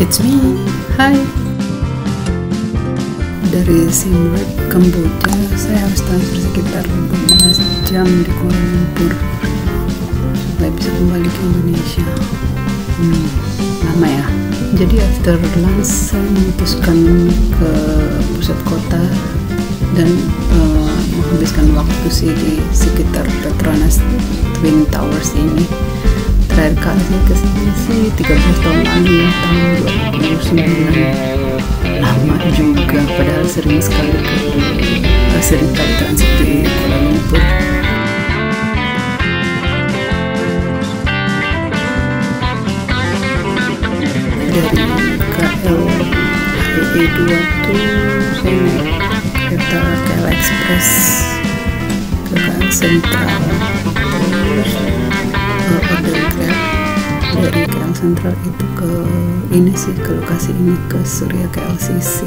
It's me. Hai. Dari Siem Reap, Kamboja, saya harus transfer sekitar 12 jam di Kuala Lumpur supaya bisa kembali ke Indonesia. Hmm, lama ya. Jadi after lunch saya memutuskan ke pusat kota dan uh, menghabiskan waktu sih di sekitar Petronas Twin Towers ini terakhir kali ke sini sih 13 tahun lalu ya tahun 2009 lama juga padahal sering sekali ke sering kali transit di Kuala Lumpur. Dari KL HEE 2 tuh saya naik kereta KL Express ke KL KL Sentral itu ke ini sih ke lokasi ini ke Surya KLCC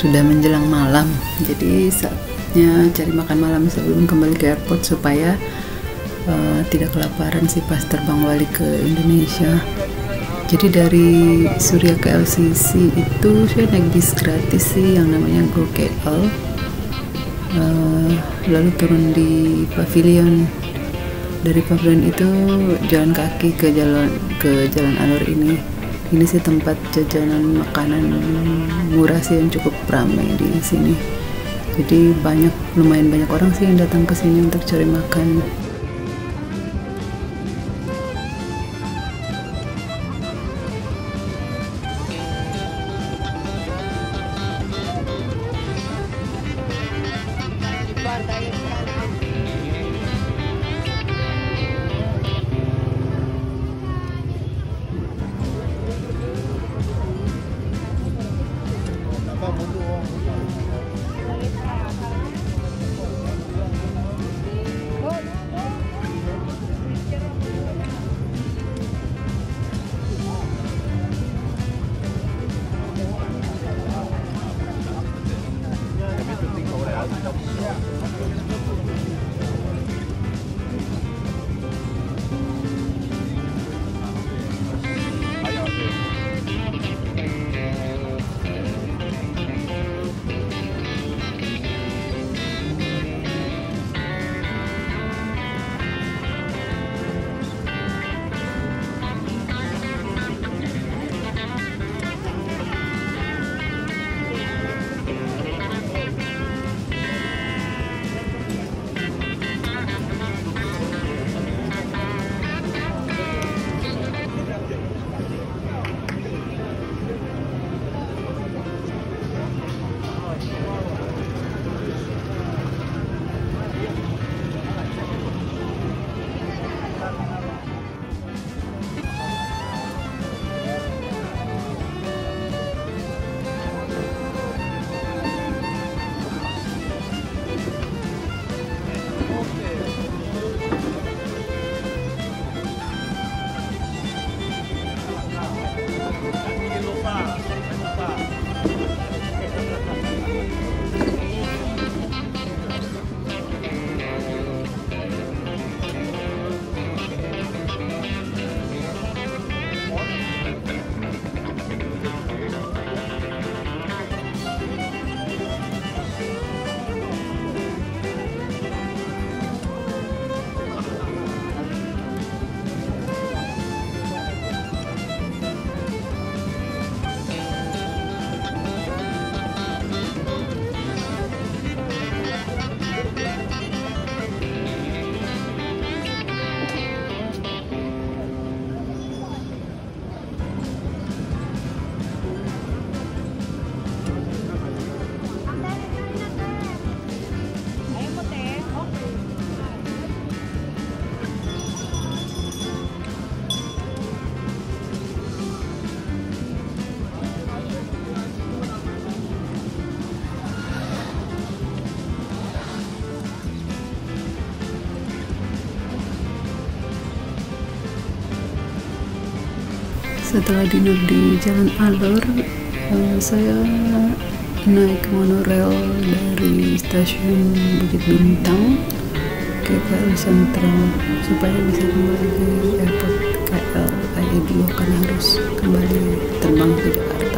sudah menjelang malam. Jadi saatnya cari makan malam sebelum kembali ke airport supaya uh, tidak kelaparan sih pas terbang balik ke Indonesia. Jadi dari Surya ke LCC itu saya naik bis gratis sih yang namanya GoKL uh, lalu turun di pavilion. Dari pavilion itu jalan kaki ke jalan ke jalan alur ini ini sih tempat jajanan makanan murah sih yang cukup ramai di sini. Jadi banyak lumayan banyak orang sih yang datang ke sini untuk cari makan setelah dinner di Jalan Alur uh, saya naik monorail dari stasiun Bukit Bintang ke KL Sentral supaya bisa kembali ke airport KL IE2 karena harus kembali terbang ke Jakarta